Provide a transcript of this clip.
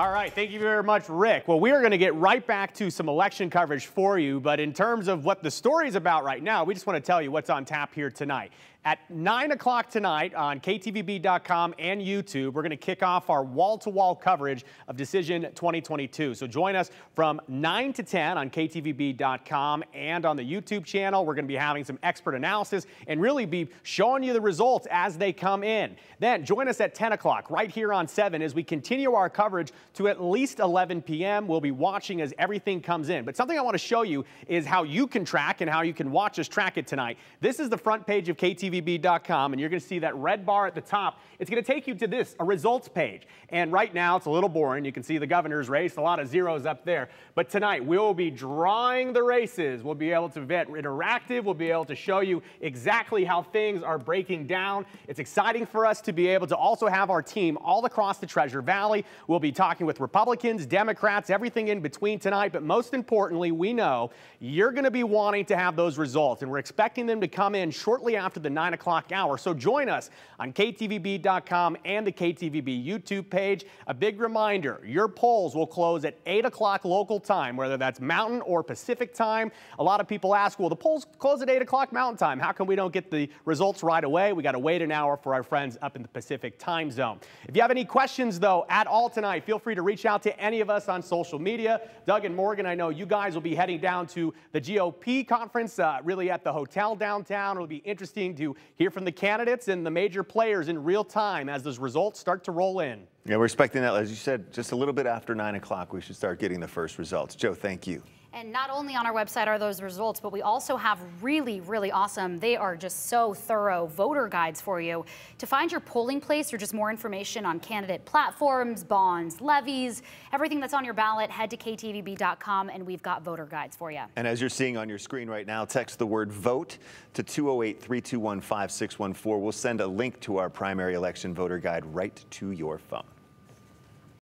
All right, thank you very much, Rick. Well, we are going to get right back to some election coverage for you, but in terms of what the story is about right now, we just want to tell you what's on tap here tonight. At 9 o'clock tonight on KTVB.com and YouTube, we're going to kick off our wall-to-wall coverage of Decision 2022. So join us from 9 to 10 on KTVB.com and on the YouTube channel. We're going to be having some expert analysis and really be showing you the results as they come in. Then join us at 10 o'clock right here on 7 as we continue our coverage to at least 11 p.m. We'll be watching as everything comes in. But something I want to show you is how you can track and how you can watch us track it tonight. This is the front page of KTVB.com, and you're going to see that red bar at the top. It's going to take you to this, a results page. And right now, it's a little boring. You can see the governor's race, a lot of zeros up there. But tonight, we'll be drawing the races. We'll be able to vet interactive. We'll be able to show you exactly how things are breaking down. It's exciting for us to be able to also have our team all across the Treasure Valley. We'll be talking with Republicans, Democrats, everything in between tonight. But most importantly, we know you're going to be wanting to have those results, and we're expecting them to come in shortly after the 9 o'clock hour. So join us on KTVB.com and the KTVB YouTube page. A big reminder, your polls will close at 8 o'clock local time, whether that's Mountain or Pacific time. A lot of people ask, well, the polls close at 8 o'clock Mountain time. How come we don't get the results right away? We got to wait an hour for our friends up in the Pacific time zone. If you have any questions, though, at all tonight, feel free to reach out to any of us on social media. Doug and Morgan, I know you guys will be heading down to the GOP conference, uh, really at the hotel downtown. It'll be interesting to hear from the candidates and the major players in real time as those results start to roll in. Yeah, we're expecting that, as you said, just a little bit after 9 o'clock, we should start getting the first results. Joe, thank you. And not only on our website are those results, but we also have really, really awesome, they are just so thorough voter guides for you. To find your polling place or just more information on candidate platforms, bonds, levies, everything that's on your ballot, head to ktvb.com and we've got voter guides for you. And as you're seeing on your screen right now, text the word vote to 208 321 5614. We'll send a link to our primary election voter guide right to your phone.